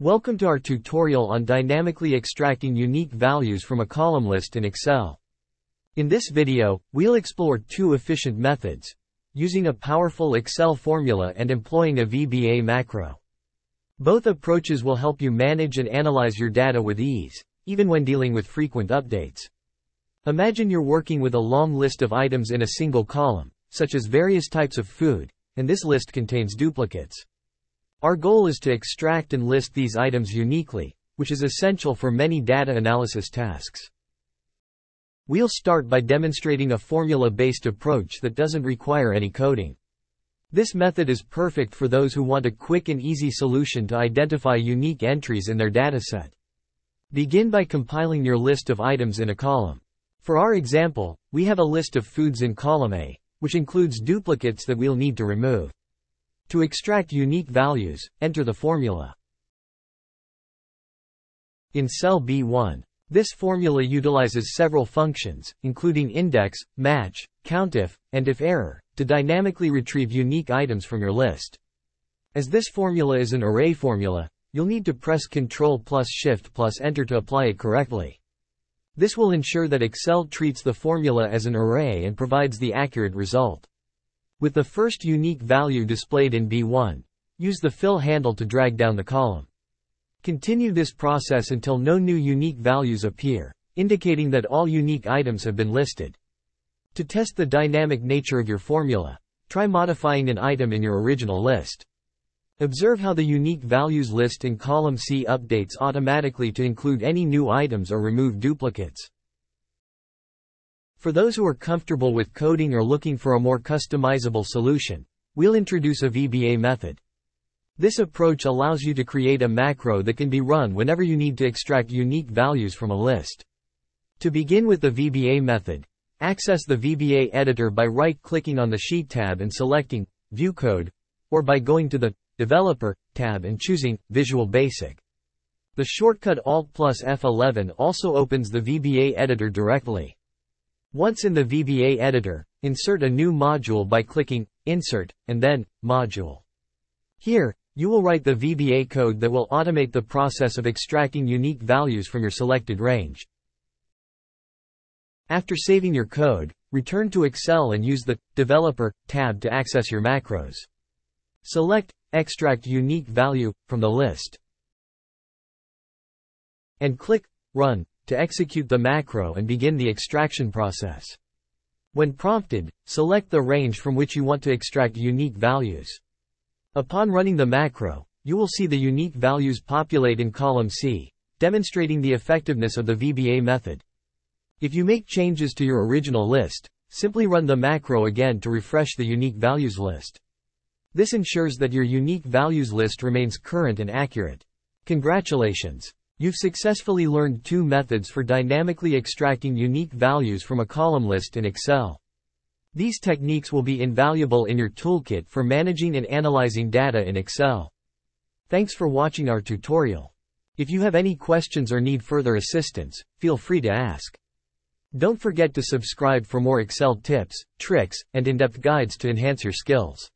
Welcome to our tutorial on dynamically extracting unique values from a column list in Excel. In this video, we'll explore two efficient methods, using a powerful Excel formula and employing a VBA macro. Both approaches will help you manage and analyze your data with ease, even when dealing with frequent updates. Imagine you're working with a long list of items in a single column, such as various types of food, and this list contains duplicates. Our goal is to extract and list these items uniquely, which is essential for many data analysis tasks. We'll start by demonstrating a formula-based approach that doesn't require any coding. This method is perfect for those who want a quick and easy solution to identify unique entries in their dataset. Begin by compiling your list of items in a column. For our example, we have a list of foods in column A, which includes duplicates that we'll need to remove. To extract unique values, enter the formula. In cell B1, this formula utilizes several functions, including index, match, countif, and if error, to dynamically retrieve unique items from your list. As this formula is an array formula, you'll need to press Ctrl plus Shift plus Enter to apply it correctly. This will ensure that Excel treats the formula as an array and provides the accurate result. With the first unique value displayed in B1, use the fill handle to drag down the column. Continue this process until no new unique values appear, indicating that all unique items have been listed. To test the dynamic nature of your formula, try modifying an item in your original list. Observe how the unique values list in column C updates automatically to include any new items or remove duplicates. For those who are comfortable with coding or looking for a more customizable solution, we'll introduce a VBA method. This approach allows you to create a macro that can be run whenever you need to extract unique values from a list. To begin with the VBA method, access the VBA editor by right-clicking on the Sheet tab and selecting View Code, or by going to the Developer tab and choosing Visual Basic. The shortcut Alt plus F11 also opens the VBA editor directly. Once in the VBA editor, insert a new module by clicking Insert, and then Module. Here, you will write the VBA code that will automate the process of extracting unique values from your selected range. After saving your code, return to Excel and use the Developer tab to access your macros. Select Extract Unique Value from the list and click Run to execute the macro and begin the extraction process. When prompted, select the range from which you want to extract unique values. Upon running the macro, you will see the unique values populate in column C, demonstrating the effectiveness of the VBA method. If you make changes to your original list, simply run the macro again to refresh the unique values list. This ensures that your unique values list remains current and accurate. Congratulations! You've successfully learned two methods for dynamically extracting unique values from a column list in Excel. These techniques will be invaluable in your toolkit for managing and analyzing data in Excel. Thanks for watching our tutorial. If you have any questions or need further assistance, feel free to ask. Don't forget to subscribe for more Excel tips, tricks, and in-depth guides to enhance your skills.